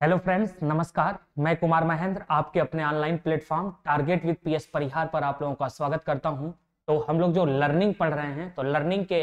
Hello friends नमस्कार। मैं कुमार महेंद्र, आपके अपने online platform target with PS Parihar पर आप लोगों का स्वागत करता हूँ। तो हम लोग जो लर्निंग पढ़ रहे हैं तो लर्निंग के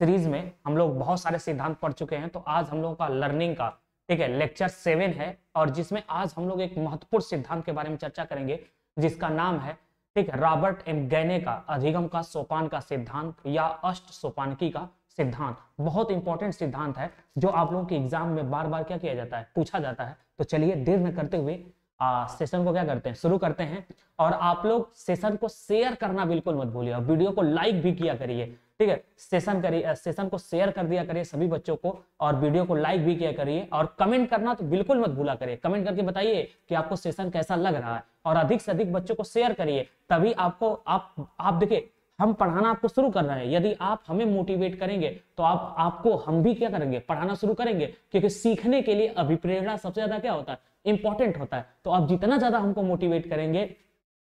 सीरीज़ में हम लोग बहुत सारे सिद्धांत पढ़ चुके हैं। तो आज हम लोगों का लर्निंग का, ठीक है लेक्चर सेवन है और जिसमें आज हम लोग एक महत्वपूर्ण सिद्धांत के बारे में चर्चा करेंगे, जिसका नाम है, ठीक रॉबर्ट एम गैने का, अधिगम का, सोपान का सिद्धांत या अष्ट सोपानकी का सिद्धांत बहुत इंपॉर्टेंट सिद्धांत है जो आप लोगों के एग्ज़ाम में बार बार क्या किया जाता है पूछा जाता है। तो चलिए देर न करते हुए आ, सेशन को क्या करते हैं? शुरू करते हैं। और आप लोग सेशन को शेयर करना बिल्कुल मत भूलिए और वीडियो को लाइक भी किया करिए ठीक है? सेशन करिए सेशन को शेयर कर दिया करिए सभी बच्चों को और वीडियो को लाइक भी किया करिए और कमेंट करना तो बिल्कुल मत भूला करिए। कमेंट करके बताइए कि आपको सेशन कैसा लग रहा है और अधिक से अधिक बच्चों को शेयर करिए तभी आपको आप आप देखिए हम पढ़ाना आपको शुरू कर रहे हैं। यदि आप हमें मोटिवेट करेंगे तो आप, आपको हम भी क्या करेंगे? पढ़ाना शुरू करेंगे, क्योंकि सीखने के लिए अभिप्रेरणा सबसे ज़्यादा क्या होता है? इंपॉर्टेंट होता है। तो आप जितना ज़्यादा हमको मोटिवेट करेंगे,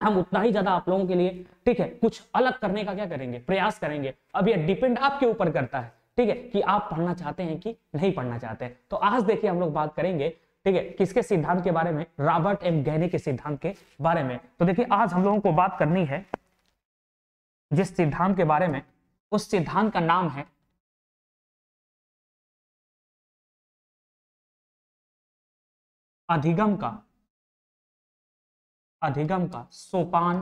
हम उतना ही ज़्यादा आप लोगों के लिए, ठीक है, कुछ अलग करने का क्या करेंगे? प्रयास करेंगे। अब यह डिपेंड आपके ऊपर करता है, ठीक है, कि आप पढ़ना चाहते हैं कि नहीं पढ़ना चाहते हैं। तो आज देखिए हम लोग बात करेंगे, ठीक है, किसके सिद्धांत के बारे में? रॉबर्ट एम गहने के सिद्धांत के बारे में। तो देखिए, आज हम लोगों को बात करनी है जिस सिद्धांत के बारे में, उस सिद्धांत का नाम है अधिगम का अधिगम का सोपान,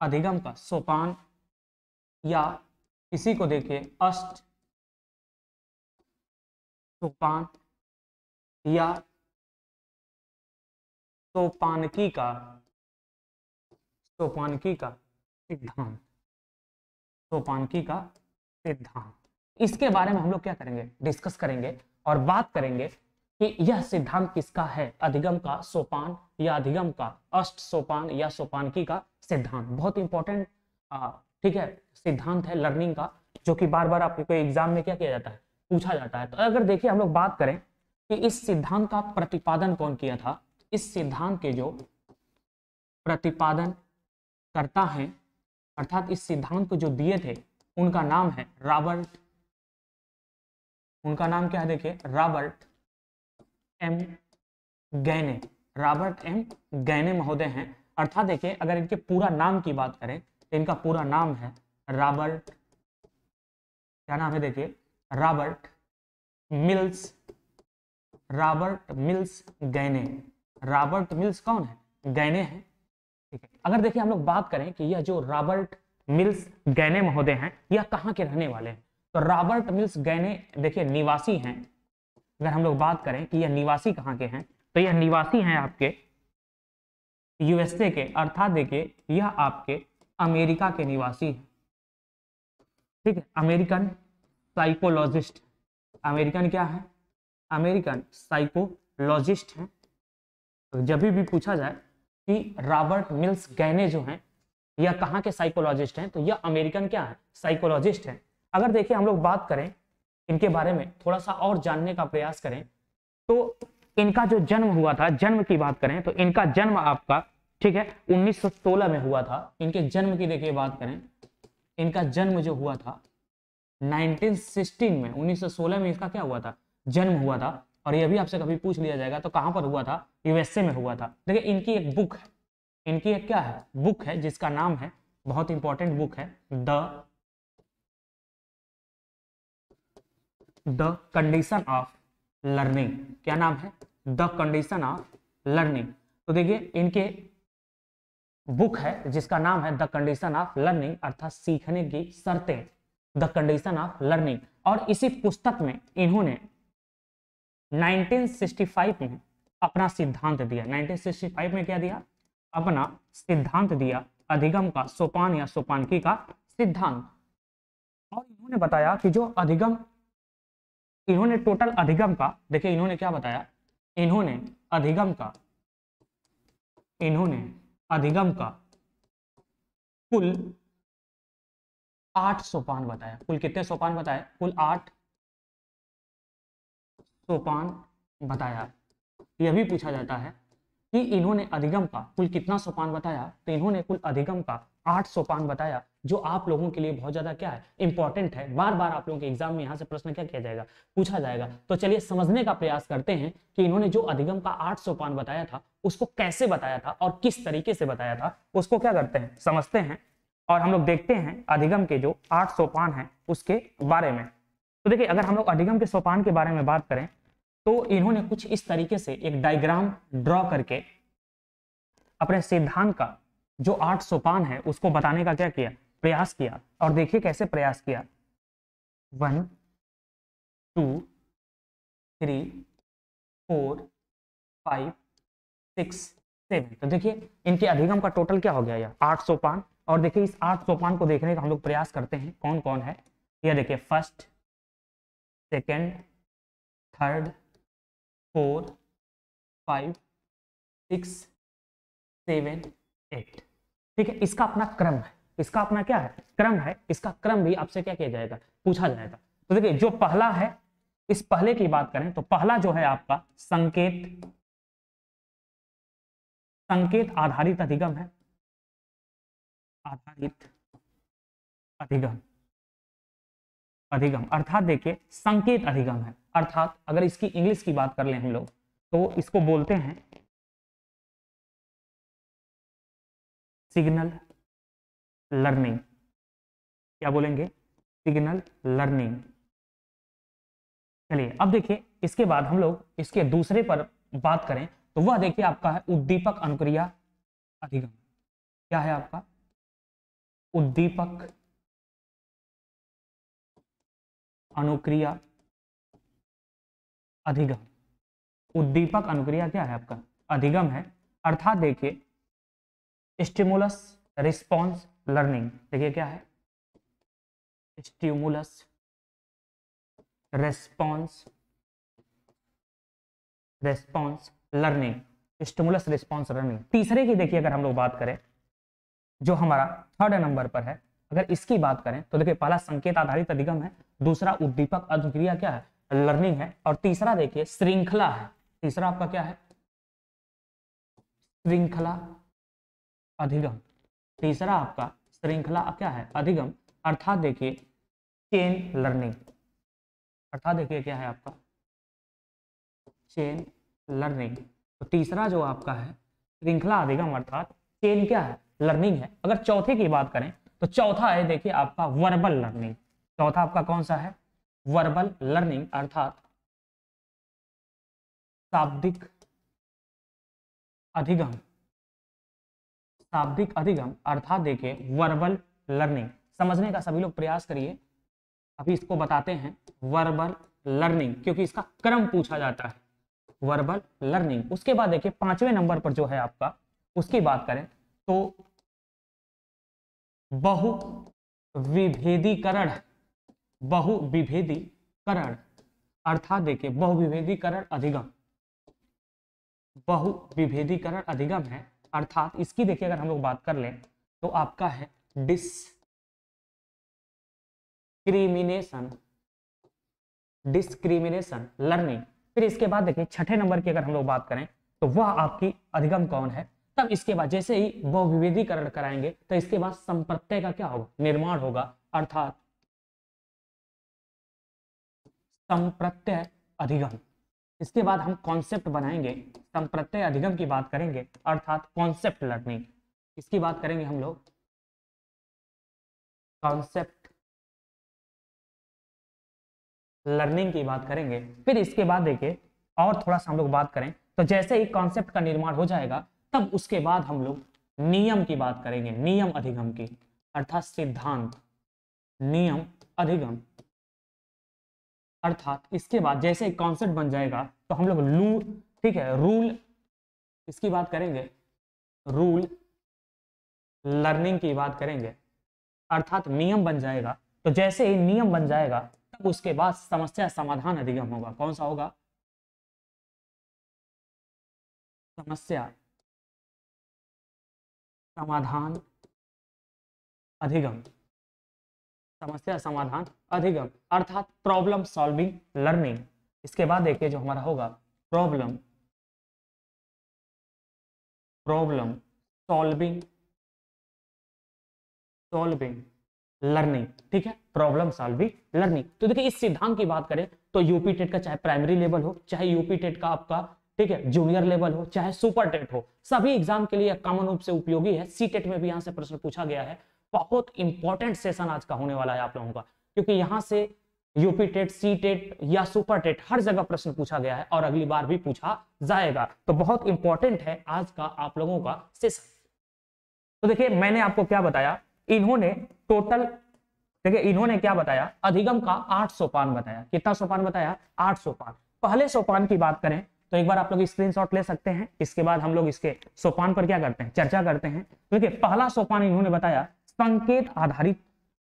अधिगम का सोपान, या इसी को देखिए, अष्ट सोपान, या सोपानकी का सोपानकी का सिद्धांत। सोपानकी का सिद्धांत। इसके बारे में हम लोग क्या करेंगे? डिस्कस करेंगे और बात करेंगे कि यह सिद्धांत किसका है? अधिगम का सोपान या अधिगम का अष्ट सोपान या सोपानकी का सिद्धांत? बहुत इंपॉर्टेंट ठीक है, सिद्धांत है लर्निंग का, जो कि बार बार आपके एग्ज़ाम में क्या किया जाता है? पूछा जाता है। तो अगर देखिए, हम लोग बात करें कि इस सिद्धांत का प्रतिपादन कौन किया था? इस सिद्धांत के जो प्रतिपादन करता है, अर्थात इस सिद्धांत को जो दिए थे, उनका नाम है रॉबर्ट। उनका नाम क्या है देखिए? Robert M Gagne. Robert M Gagne महोदय हैं। अर्थात देखिए, अगर इनके पूरा नाम की बात करें तो इनका पूरा नाम है रॉबर्ट, क्या नाम है देखिए? Robert Mills Robert Mills Gagne. Robert Mills कौन है? गैने हैं। ठीक है अगर देखिए हम लोग बात करें कि यह जो रॉबर्ट मिल्स गैने महोदय हैं, यह कहाँ के रहने वाले हैं? तो रॉबर्ट मिल्स गैने देखिए निवासी हैं। अगर हम लोग बात करें कि यह निवासी कहाँ के हैं तो यह निवासी हैं आपके यूएसए के, अर्थात देखिए यह आपके अमेरिका के निवासी हैं। ठीक है, अमेरिकन साइकोलॉजिस्ट अमेरिकन क्या है? अमेरिकन साइकोलॉजिस्ट हैं। तो जब भी पूछा जाए कि रॉबर्ट मिल्स गैने जो हैं यह कहाँ के साइकोलॉजिस्ट हैं तो यह अमेरिकन क्या है? साइकोलॉजिस्ट हैं। अगर देखिए हम लोग बात करें, इनके बारे में थोड़ा सा और जानने का प्रयास करें तो इनका जो जन्म हुआ था, जन्म की बात करें तो इनका जन्म आपका, ठीक है 1916 में हुआ था। इनके जन्म की देखिए बात करें, इनका जन्म जो हुआ था 1916 में 1916 में इसका क्या हुआ था? जन्म हुआ था और ये भी आपसे कभी पूछ लिया जाएगा तो कहाँ पर हुआ था? यूएसए में हुआ था। देखिए, इनकी एक बुक है। इनकी एक क्या है? बुक है, जिसका नाम है, बहुत इंपॉर्टेंट बुक है the the condition of learning क्या नाम है? द कंडीशन ऑफ़ लर्निंग तो देखिए, इनके बुक है, जिसका नाम है द कंडीशन ऑफ़ लर्निंग अर्थात सीखने की शर्तें। द कंडीशन ऑफ़ लर्निंग और इसी पुस्तक में इन्होंने 1965 में अपना सिद्धांत दिया। 1965 में क्या दिया? अपना सिद्धांत दिया। अधिगम का सोपान या सोपानकी का सिद्धांत। और इन्होंने बताया कि जो अधिगम, इन्होंने टोटल अधिगम का, देखिए इन्होंने क्या बताया? इन्होंने अधिगम का, इन्होंने अधिगम का कुल आठ सोपान बताया। कुल कितने सोपान बताए? कुल आठ सोपान बताया। यह भी पूछा जाता है कि इन्होंने अधिगम का कुल कितना सोपान बताया? तो इन्होंने कुल अधिगम का आठ सोपान बताया, जो आप लोगों के लिए बहुत ज़्यादा क्या है इंपॉर्टेंट है। बार बार आप लोगों के एग्ज़ाम में यहाँ से प्रश्न क्या किया जाएगा? पूछा जाएगा। तो चलिए समझने का प्रयास करते हैं कि इन्होंने जो अधिगम का आठ सोपान बताया था, उसको कैसे बताया था और किस तरीके से बताया था, उसको क्या करते हैं? समझते हैं और हम लोग देखते हैं अधिगम के जो आठ सोपान है, उसके बारे में। तो देखिए, अगर हम लोग अधिगम के सोपान के बारे में बात करें तो इन्होंने कुछ इस तरीके से एक डायग्राम ड्रॉ करके अपने सिद्धांत का जो आठ सोपान है, उसको बताने का क्या किया? प्रयास किया। और देखिए कैसे प्रयास किया। One two three four five six seven तो देखिए, इनके अधिगम का टोटल क्या हो गया यह? आठ सोपान और देखिए, इस आठ सोपान को देखने का हम लोग प्रयास करते हैं। कौन कौन है? यह देखिए first second third four, five, six, seven, eight. ठीक है, इसका अपना क्रम है। इसका अपना क्या है? क्रम है। इसका क्रम भी आपसे क्या किया जाएगा? पूछा जाएगा। तो देखिए, जो पहला है, इस पहले की बात करें तो पहला जो है आपका संकेत। संकेत आधारित अधिगम है। आधारित अधिगम। अधिगम, अर्थात देखिए, संकेत अधिगम है। अर्थात अगर इसकी इंग्लिश की बात कर ले हम लोग तो इसको बोलते हैं सिग्नल लर्निंग। क्या बोलेंगे? Signal learning. चलिए, अब देखिए, इसके बाद हम लोग इसके दूसरे पर बात करें तो वह देखिए आपका है उद्दीपक अनुक्रिया अधिगम। क्या है आपका? उद्दीपक अनुक्रिया अधिगम। उद्दीपक अनुक्रिया क्या है आपका? अधिगम है, अर्थात देखिए स्टिमुलस रिस्पॉन्स लर्निंग देखिए क्या है? Stimulus response response learning stimulus response learning तीसरे की देखिए अगर हम लोग बात करें, जो हमारा थर्ड नंबर पर है अगर इसकी बात करें तो देखिए, पहला संकेत आधारित अधिगम है, दूसरा उद्दीपक अनुक्रिया क्या है? लर्निंग है, और तीसरा देखिए, श्रृंखला है। तीसरा आपका क्या है? श्रृंखला अधिगम। तीसरा आपका श्रृंखला क्या है? अधिगम। अर्थात देखिए, चेन लर्निंग। अर्थात देखिए क्या है आपका? Chain learning. तो तीसरा जो आपका है, श्रृंखला अधिगम, अर्थात चेन क्या है? लर्निंग है। अगर चौथे की बात करें तो चौथा है, देखिए आपका वर्बल लर्निंग चौथा आपका कौन सा है? वर्बल लर्निंग अर्थात शाब्दिक अधिगम। शाब्दिक अधिगम अर्थात देखिए वर्बल लर्निंग समझने का सभी लोग प्रयास करिए। अभी इसको बताते हैं वर्बल लर्निंग क्योंकि इसका क्रम पूछा जाता है। वर्बल लर्निंग उसके बाद देखिए, पाँचवें नंबर पर जो है आपका, उसकी बात करें तो बहु विभेदीकरण बहु विभेदीकरण अर्थात देखिए बहु विभेदीकरण अधिगम। बहु विभेदीकरण अधिगम है, अर्थात इसकी देखिए अगर हम लोग बात कर लें तो आपका है डिस्क्रिमिनेशन डिस्क्रिमिनेशन, लर्निंग। फिर इसके बाद देखिए, छठे नंबर की अगर हम लोग बात करें तो वह आपकी अधिगम कौन है? तब इसके बाद जैसे ही वह विभेदीकरण कराएँगे तो इसके बाद संप्रत्यय का क्या होगा? निर्माण होगा। अर्थात संप्रत्यय अधिगम। इसके बाद हम कॉन्सेप्ट बनाएँगे। संप्रत्यय अधिगम की बात करेंगे। अर्थात कॉन्सेप्ट लर्निंग इसकी बात करेंगे हम लोग। कॉन्सेप्ट लर्निंग की बात करेंगे। फिर इसके बाद देखिए, और थोड़ा सा हम लोग बात करें। तो जैसे ही कॉन्सेप्ट का निर्माण हो जाएगा तब उसके बाद हम लोग नियम की बात करेंगे, नियम अधिगम की। अर्थात सिद्धांत, नियम अधिगम। अर्थात इसके बाद जैसे एक कॉन्सेप्ट बन जाएगा तो हम लोग लू ठीक है रूल इसकी बात करेंगे। रूल लर्निंग की बात करेंगे। अर्थात नियम बन जाएगा तो जैसे ही नियम बन जाएगा, तब उसके बाद समस्या समाधान अधिगम होगा। कौन सा होगा? समस्या समाधान अधिगम। समस्या समाधान अधिगम। अर्थात प्रॉब्लम सॉल्विंग लर्निंग इसके बाद देखिए जो हमारा होगा। Problem problem solving solving learning ठीक है? प्रॉब्लम सॉल्विंग लर्निंग तो देखिए इस सिद्धांत की बात करें तो यूपी टेट का चाहे प्राइमरी लेवल हो, चाहे यूपी टेट का आपका ठीक है जूनियर लेवल हो, चाहे सुपर टेट हो, सभी एग्ज़ाम के लिए कॉमन रूप से उपयोगी है। सी टेट में भी यहाँ से प्रश्न पूछा गया है। बहुत इंपॉर्टेंट सेशन आज का होने वाला है आप लोगों का, क्योंकि यहाँ से यूपी टेट सी टेट या सुपर टेट हर जगह प्रश्न पूछा गया है और अगली बार भी पूछा जाएगा। तो बहुत इंपॉर्टेंट है आज का आप लोगों का सेशन तो देखिए, मैंने आपको क्या बताया? इन्होंने टोटल देखिए, इन्होंने क्या बताया? अधिगम का आठ सोपान बताया। कितना सोपान बताया? आठ सोपान पहले सोपान की बात करें तो एक बार आप लोग स्क्रीनशॉट ले सकते हैं। इसके बाद हम लोग इसके सोपान पर क्या करते हैं? चर्चा करते हैं। देखिए, पहला सोपान इन्होंने बताया, संकेत आधारित,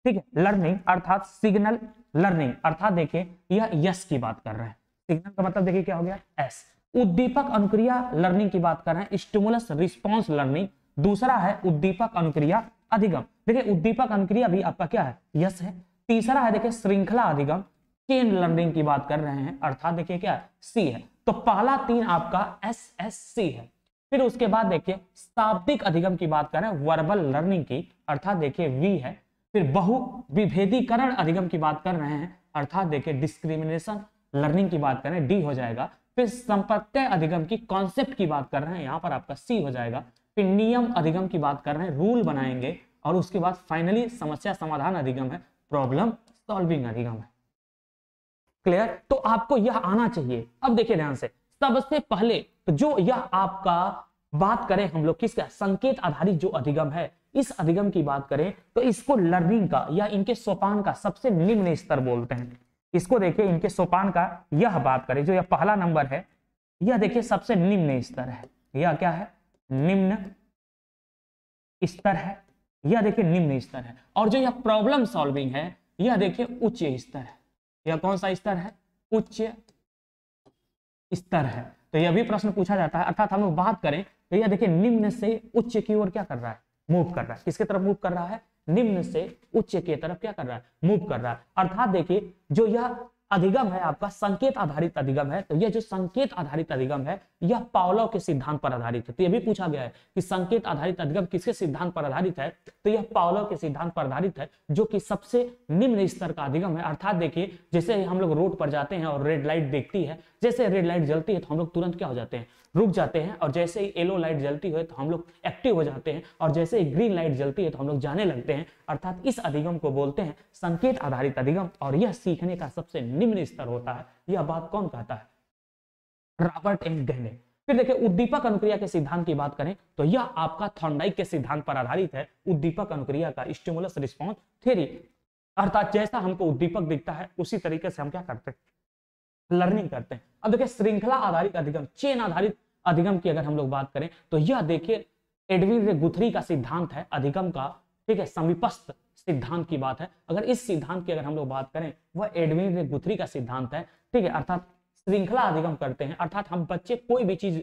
ठीक है लर्निंग अर्थात सिग्नल लर्निंग अर्थात देखिए, यह यस की बात कर रहे हैं। सिग्नल का मतलब देखिए क्या हो गया? एस उद्दीपक अनुक्रिया लर्निंग की बात कर रहे हैं। स्टिमुलस रिस्पॉन्स लर्निंग दूसरा है उद्दीपक अनुक्रिया अधिगम। देखिए, उद्दीपक अनुक्रिया भी आपका क्या है? यस है। तीसरा है देखिए, श्रृंखला अधिगम। चेन लर्निंग की बात कर रहे हैं। अर्थात देखिए क्या सी है। तो पहला तीन आपका एस एस सी है। फिर उसके बाद देखिए, शाब्दिक अधिगम की बात करें वर्बल लर्निंग की, अर्थात देखिए वी है। फिर बहु विभेदीकरण अधिगम की बात कर रहे हैं, अर्थात देखिए डिस्क्रिमिनेशन लर्निंग की बात करें डी हो जाएगा। फिर संपत्ति अधिगम की कॉन्सेप्ट की बात कर रहे हैं, यहाँ पर आपका सी हो जाएगा। फिर नियम अधिगम की बात कर रहे हैं रूल बनाएँगे, और उसके बाद फाइनली समस्या समाधान अधिगम है प्रॉब्लम सॉल्विंग अधिगम है। क्लियर तो आपको यह आना चाहिए। अब देखिए ध्यान से, सबसे पहले जो यह आपका बात करें हम लोग, किसका? संकेत आधारित जो अधिगम है, इस अधिगम की बात करें तो इसको लर्निंग का या इनके सोपान का सबसे निम्न स्तर बोलते हैं। इसको देखिए, इनके सोपान का यह बात करें, जो यह पहला नंबर है, यह देखिए सबसे निम्न स्तर है। यह क्या है? निम्न स्तर है। यह देखिए निम्न स्तर है। और जो यह प्रॉब्लम सॉल्विंग है, यह देखिए उच्च स्तर है। यह कौन सा स्तर है? उच्च स्तर है। तो यह भी प्रश्न पूछा जाता है। अर्थात हम लोग बात करें तो यह देखिए, निम्न से उच्च की ओर क्या कर रहा है? मूव कर रहा है। किसके तरफ़ मूव कर रहा है? निम्न से उच्च की तरफ़ क्या कर रहा है? मूव कर रहा है। अर्थात देखिए, जो यह अधिगम है आपका, संकेत आधारित अधिगम है। तो यह जो संकेत आधारित अधिगम है, यह पावलो के सिद्धांत पर आधारित है। तो यह भी पूछा गया है कि संकेत आधारित अधिगम किसके सिद्धांत पर आधारित है? तो यह पावलो के सिद्धांत पर आधारित है, जो कि सबसे निम्न स्तर का अधिगम है। अर्थात देखिए, जैसे हम लोग रोड पर जाते हैं और रेड लाइट देखती है, जैसे रेड लाइट जलती है तो हम लोग तुरंत क्या हो जाते हैं? रुक जाते हैं और जैसे ही येलो लाइट जलती है तो हम लोग एक्टिव हो जाते हैं और जैसे ही ग्रीन लाइट जलती है तो हम लोग जाने लगते हैं। अर्थात इस अधिगम को बोलते हैं संकेत आधारित अधिगम और यह सीखने का सबसे निम्न स्तर होता है। यह बात कौन कहता है? रॉबर्ट एम गहने फिर देखिए, उद्दीपक अनुक्रिया के सिद्धांत की बात करें तो यह आपका थॉर्नडाइक के सिद्धांत पर आधारित है। उद्दीपक अनुक्रिया का स्टिमुलस रिस्पॉन्स थ्योरी अर्थात जैसा हमको उद्दीपक दिखता है, उसी तरीके से हम क्या करते हैं? लर्निंग करते हैं। अब देखिए, श्रृंखला आधारित अधिगम चेन आधारित अधिगम की अगर हम लोग बात करें तो यह देखिए, एडविन गुथरी का सिद्धांत है, अधिगम का, ठीक है, समीपस्थ सिद्धांत की बात है। अगर इस सिद्धांत की अगर हम लोग बात करें, वह एडविन गुथरी का सिद्धांत है, ठीक है, अर्थात श्रृंखला अधिगम करते हैं। अर्थात हम बच्चे कोई भी चीज़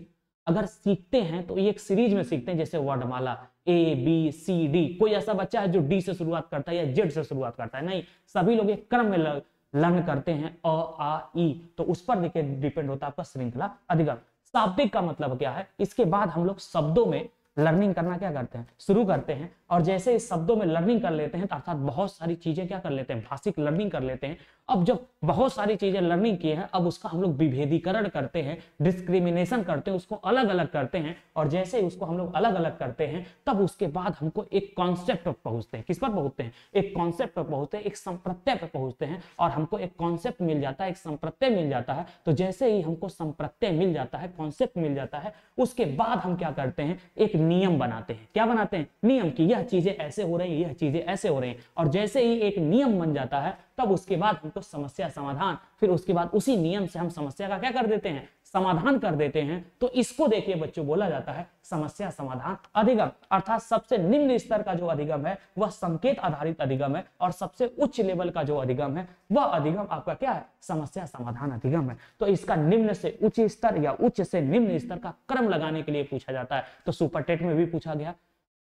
अगर सीखते हैं तो एक सीरीज़ में सीखते हैं, जैसे वर्णमाला, ए, बी, सी, डी। कोई ऐसा बच्चा है जो डी से शुरुआत करता है या जेड से शुरुआत करता है? नहीं, सभी लोग एक क्रम में लर्न करते हैं, अ, आ, ई। तो उस पर देखिए, डिपेंड होता है आपका श्रृंखला अधिगम। शाब्दिक का मतलब क्या है? इसके बाद हम लोग शब्दों में लर्निंग करना क्या करते हैं? शुरू करते हैं। और जैसे इस शब्दों में लर्निंग कर लेते हैं तो अर्थात बहुत सारी चीज़ें क्या कर लेते हैं? भाषिक लर्निंग कर लेते हैं। अब जब बहुत सारी चीज़ें लर्निंग की हैं, अब उसका हम लोग विभेदीकरण करते हैं डिस्क्रिमिनेशन करते हैं, उसको अलग अलग करते हैं और जैसे ही उसको हम लोग अलग अलग करते हैं, तब उसके बाद हमको एक कॉन्सेप्ट पर पहुँचते हैं। किस पर पहुँचते हैं? एक कॉन्सेप्ट पर पहुँचते हैं, एक संप्रत्यय पर पहुँचते हैं और हमको एक कॉन्सेप्ट मिल जाता है, एक संप्रत्यय मिल जाता है। तो जैसे ही हमको संप्रत्यय मिल जाता है कॉन्सेप्ट मिल जाता है, उसके बाद हम क्या करते हैं? एक नियम बनाते हैं। क्या बनाते हैं? नियम की यह चीज़ें ऐसे हो रही है, यह चीज़ें ऐसे हो रही हैं। और जैसे ही एक नियम बन जाता है तब उसके बाद हमको समस्या समाधान, फिर उसके बाद उसी नियम से हम समस्या का क्या कर देते हैं? समाधान कर देते हैं। तो इसको देखिए बच्चों, बोला जाता है समस्या समाधान अधिगम। अर्थात सबसे निम्न स्तर का जो अधिगम है, वह संकेत आधारित अधिगम है और सबसे उच्च लेवल का जो अधिगम है, वह अधिगम आपका क्या है? समस्या समाधान अधिगम है। तो इसका निम्न से उच्च स्तर या उच्च से निम्न स्तर का क्रम लगाने के लिए पूछा जाता है। तो सुपर टेट में भी पूछा गया।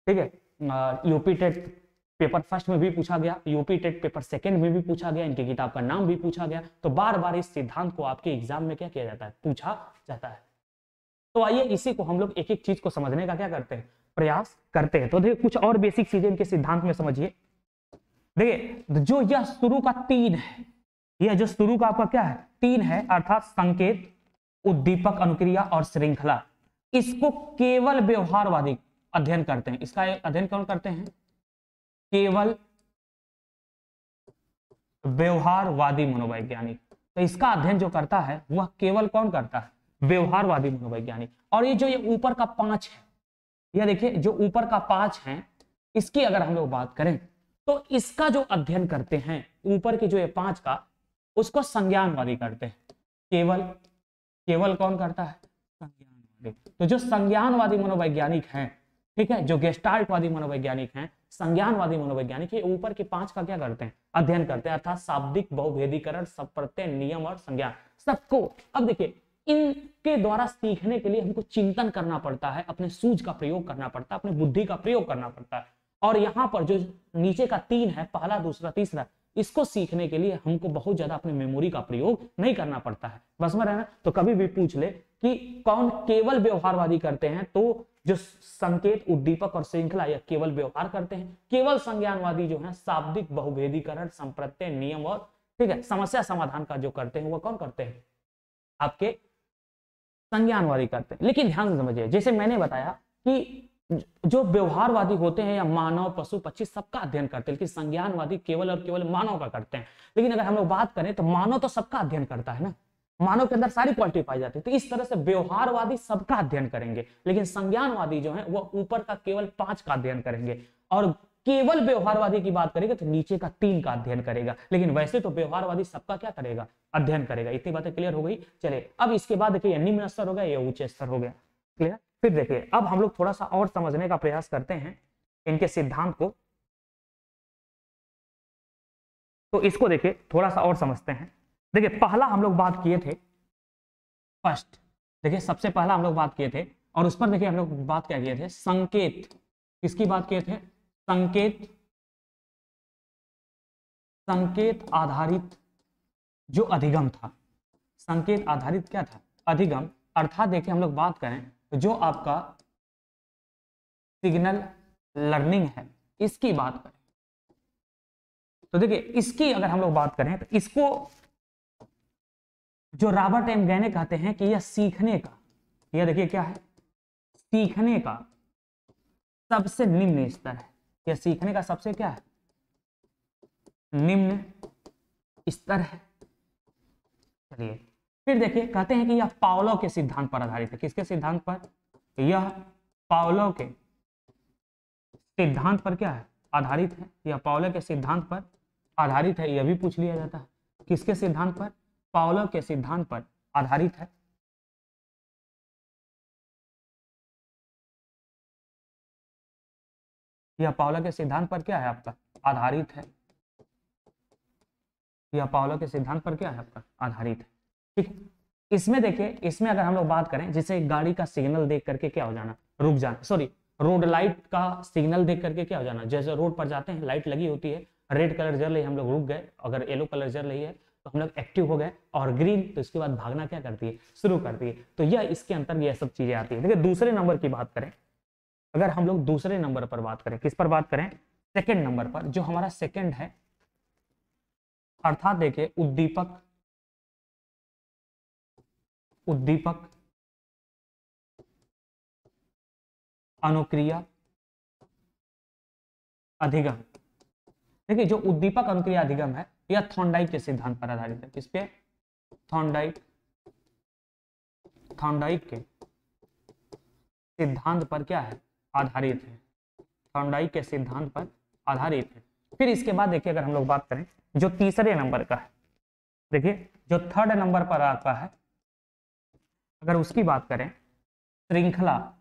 ठीक है? यूपी टेट पेपर फ़र्स्ट में भी पूछा गया, यूपी टेट पेपर सेकंड में भी पूछा गया, इनकी किताब का नाम भी पूछा गया तो बार बार इस सिद्धांत को आपके एग्ज़ाम में क्या किया जाता है? पूछा जाता है। तो आइए इसी को हम लोग एक एक चीज़ को समझने का क्या करते हैं? प्रयास करते हैं। तो देखिए, कुछ और बेसिक चीज़ें इनके सिद्धांत में समझिए। देखिए जो यह शुरू का तीन है, यह जो शुरू का आपका क्या है? तीन है, अर्थात संकेत, उद्दीपक अनुक्रिया और श्रृंखला। इसको केवल व्यवहारवादी अध्ययन करते हैं। इसका अध्ययन कौन करते हैं? केवल व्यवहारवादी मनोवैज्ञानिक। तो इसका अध्ययन जो करता है, वह केवल कौन करता है? व्यवहारवादी मनोवैज्ञानिक। और ये जो ये ऊपर का पाँच है यह देखिए, जो ऊपर का पाँच है, इसकी अगर हम लोग बात करें तो इसका जो अध्ययन करते हैं, ऊपर के जो ये पाँच का, उसको संज्ञानवादी करते हैं। केवल केवल कौन करता है? संज्ञानवादी। तो जो संज्ञानवादी मनोवैज्ञानिक हैं, ठीक है, जो गेस्टाल्टवादी मनोवैज्ञानिक हैं संज्ञानवादी मनोवैज्ञानिक ये ऊपर के पाँच का क्या करते हैं? अध्ययन करते हैं, अर्थात शाब्दिक बहुभेदीकरण सब प्रत्यय नियम और संज्ञान। सबको, अब देखिए, इनके द्वारा सीखने के लिए हमको चिंतन करना पड़ता है, अपने सूझ का प्रयोग करना पड़ता है, अपने बुद्धि का प्रयोग करना पड़ता है। और यहाँ पर जो नीचे का तीन है, पहला, दूसरा, तीसरा, इसको सीखने के लिए हमको बहुत ज़्यादा अपने मेमोरी का प्रयोग नहीं करना पड़ता है। बस में रहना तो कभी भी पूछ ले कि कौन केवल व्यवहारवादी करते हैं तो जो संकेत उद्दीपक और श्रृंखला या केवल व्यवहार करते हैं, केवल संज्ञानवादी जो है, शाब्दिक बहुभेदीकरण, संप्रत्यय, नियम और, ठीक है, समस्या समाधान का जो करते हैं, वो कौन करते हैं? आपके संज्ञानवादी करते हैं। लेकिन ध्यान से समझिए, जैसे मैंने बताया कि जो व्यवहारवादी होते हैं या मानव, पशु, पक्षी, सबका अध्ययन करते हैं, लेकिन संज्ञानवादी केवल और केवल मानव का करते हैं। लेकिन अगर हम लोग बात करें तो मानव तो सबका अध्ययन करता है ना? मानव के अंदर सारी क्वालिटी पाई जाती है। तो इस तरह से व्यवहारवादी सबका अध्ययन करेंगे। लेकिन संज्ञानवादी जो है, वो ऊपर का केवल पाँच का अध्ययन करेंगे। और केवल व्यवहारवादी की बात करेगा तो नीचे का तीन का अध्ययन करेगा। लेकिन वैसे तो व्यवहारवादी सबका क्या करेगा? अध्ययन करेगा। इतनी बातें क्लियर हो गई। चले अब इसके बाद देखिए निम्न स्तर हो गया, या उच्च स्तर हो गया। क्लियर फिर देखिए, अब हम लोग थोड़ा सा और समझने का प्रयास करते हैं इनके सिद्धांत को। तो इसको देखिए, थोड़ा सा और समझते हैं। देखिए, पहला हम लोग बात किए थे फ़र्स्ट। देखिए, सबसे पहला हम लोग बात किए थे और उस पर देखिए हम लोग बात क्या किए थे? संकेत। किसकी बात किए थे? संकेत। संकेत आधारित जो अधिगम था। संकेत आधारित क्या था? अधिगम। अर्थात देखिए, हम लोग बात करें तो जो आपका सिग्नल लर्निंग है, इसकी बात करें। तो देखिए, इसकी अगर हम लोग बात करें तो इसको जो रॉबर्ट एम गैने कहते हैं कि यह सीखने का, यह देखिए क्या है? सीखने का सबसे निम्न स्तर है। यह सीखने का सबसे क्या है? निम्न स्तर है। चलिए, फिर देखिए, कहते हैं कि यह पावलो के सिद्धांत पर आधारित है। किसके सिद्धांत पर? यह पावलो के सिद्धांत पर क्या है? आधारित है। यह पावलो के सिद्धांत पर आधारित है। यह भी पूछ लिया जाता है। किसके सिद्धांत पर? पावलो के सिद्धांत पर आधारित है। यह पावलो के सिद्धांत पर क्या है आपका? आधारित है। यह पावलो के सिद्धांत पर क्या है आपका? आधारित है। ठीक है। इसमें देखिए, इसमें अगर हम लोग बात करें, जैसे गाड़ी का सिग्नल देख करके क्या हो जाना? रुक जाना। सॉरी, रोड लाइट का सिग्नल देख करके क्या हो जाना? जैसे रोड पर जाते हैं, लाइट लगी होती है, रेड कलर जल रही है, हम लोग रुक गए। अगर येलो कलर जल रही है तो हम लोग एक्टिव हो गए और ग्रीन तो इसके बाद भागना क्या करती है? शुरू करती है। तो यह इसके अंतर्गत यह सब चीज़ें आती है। देखिए, दूसरे नंबर की बात करें, अगर हम लोग दूसरे नंबर पर बात करें, किस पर बात करें? सेकेंड नंबर पर, जो हमारा सेकेंड है, अर्थात देखिए, उद्दीपक उद्दीपक, अनुक्रिया, अधिगम। देखिए, जो उद्दीपक, अनुक्रिया, अधिगम है यह थॉन्डाइक के सिद्धांत पर आधारित है किस पे थॉन्डाइक थॉन्डाइक के सिद्धांत पर क्या है? आधारित है। थॉन्डाइक के सिद्धांत पर आधारित है। फिर इसके बाद देखिए, अगर हम लोग बात करें, जो तीसरे नंबर का है, देखिए, जो थर्ड नंबर पर आता है, अगर उसकी बात करें, श्रृंखला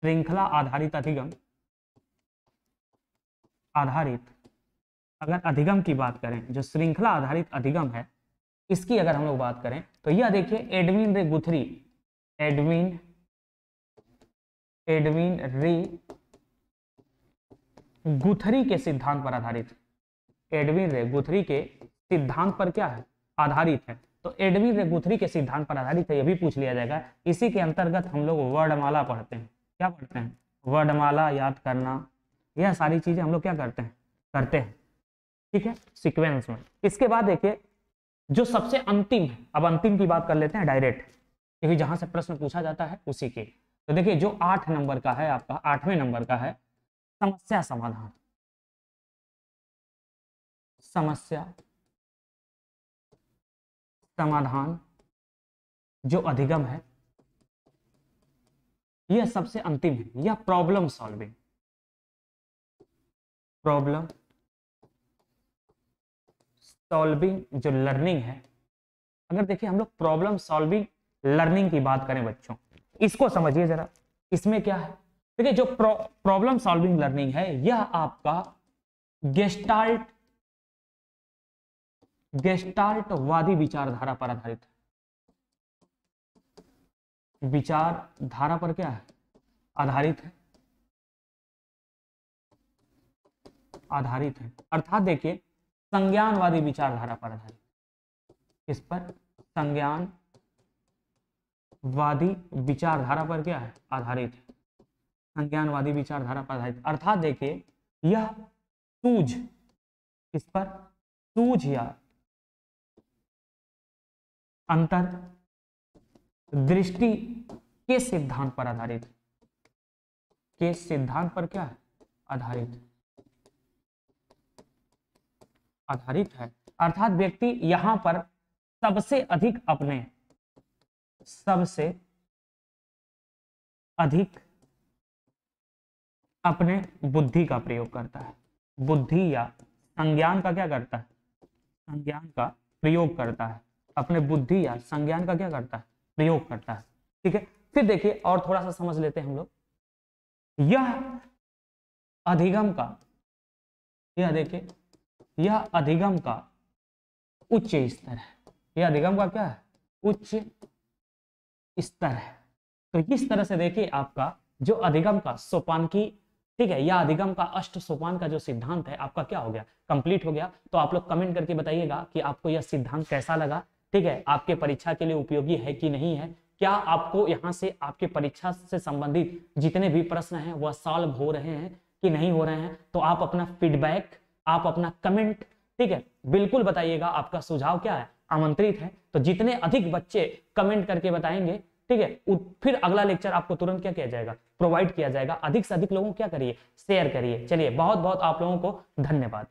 श्रृंखला आधारित अधिगम, आधारित अगर अधिगम की बात करें, जो श्रृंखला आधारित अधिगम है, इसकी अगर हम लोग बात करें तो यह देखिए एडविन रे गुथरी एडविन एडविन रे गुथरी के सिद्धांत पर आधारित एडविन रे गुथरी के सिद्धांत पर क्या है? आधारित है। तो एडविन रेगुथरी के सिद्धांत पर आधारित है, यह भी पूछ लिया जाएगा। इसी के अंतर्गत हम लोग वर्णमाला पढ़ते हैं। क्या पढ़ते हैं? वर्णमाला याद करना, यह सारी चीज़ें हम लोग क्या करते हैं? करते हैं। ठीक है? सीक्वेंस में। इसके बाद देखिए, जो सबसे अंतिम है, अब अंतिम की बात कर लेते हैं डायरेक्ट क्योंकि जहाँ से प्रश्न पूछा जाता है, उसी के। तो देखिए, जो आठ नंबर का है आपका, आठवें नंबर का है, समस्या समाधान। समस्या समाधान जो अधिगम है, यह सबसे अंतिम है, यह प्रॉब्लम सॉल्विंग प्रॉब्लम सॉल्विंग जो लर्निंग है, अगर देखिए हम लोग प्रॉब्लम सॉल्विंग लर्निंग की बात करें बच्चों, इसको समझिए जरा, इसमें क्या है? देखिए जो प्रॉब्लम सॉल्विंग लर्निंग है, यह आपका गेस्टाल्ट गेस्टाल्ट वादी विचारधारा पर आधारित है। विचारधारा पर क्या है? आधारित है। आधारित है। अर्थात देखिए संज्ञानवादी विचारधारा पर आधारित। इस पर? संज्ञान वादी विचारधारा पर क्या है? आधारित है। संज्ञानवादी विचारधारा पर आधारित। अर्थात देखिए, यह सूझ। इस पर? सूझ या अंतर दृष्टि के सिद्धांत पर आधारित। के सिद्धांत पर क्या है? आधारित। आधारित है। अर्थात व्यक्ति यहाँ पर सबसे अधिक अपने, सबसे अधिक अपने बुद्धि का प्रयोग करता है। बुद्धि या संज्ञान का क्या करता है? संज्ञान का प्रयोग करता है। अपने बुद्धि या संज्ञान का क्या करता है? प्रयोग करता है। ठीक है? फिर देखिए और थोड़ा सा समझ लेते हैं हम लोग। यह अधिगम का, यह देखिए यह अधिगम का उच्च स्तर है। यह अधिगम का क्या है? उच्च स्तर है। तो इस तरह से देखिए आपका जो अधिगम का सोपान की, ठीक है, या अधिगम का अष्ट सोपान का जो सिद्धांत है, आपका क्या हो गया? कंप्लीट हो गया। तो आप लोग कमेंट करके बताइएगा कि आपको यह सिद्धांत कैसा लगा, ठीक है? आपके परीक्षा के लिए उपयोगी है कि नहीं है? क्या आपको यहाँ से आपके परीक्षा से संबंधित जितने भी प्रश्न हैं, वह सॉल्व हो रहे हैं कि नहीं हो रहे हैं? तो आप अपना फीडबैक आप अपना कमेंट ठीक है? बिल्कुल बताइएगा आपका सुझाव क्या है। आमंत्रित है। तो जितने अधिक बच्चे कमेंट करके बताएँगे, ठीक है? फिर अगला लेक्चर आपको तुरंत क्या किया जाएगा? प्रोवाइड किया जाएगा। अधिक से अधिक लोगों क्या करिए? शेयर करिए। चलिए बहुत बहुत आप लोगों को धन्यवाद।